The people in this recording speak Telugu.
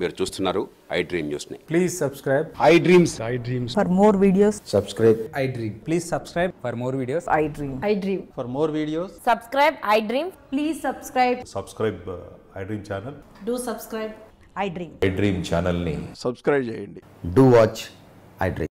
మీరు చూస్తున్నారు ఐ డ్రీమ్ న్యూస్ని. Please subscribe I dreams. I dreams. For more videos subscribe. I dream. Please subscribe for more videos I dream. I dream. For more videos subscribe I dream please subscribe subscribe I dream channel do subscribe I dream. I dream ఛానల్ని సబ్స్క్రైబ్ చేయండి. Do watch I dream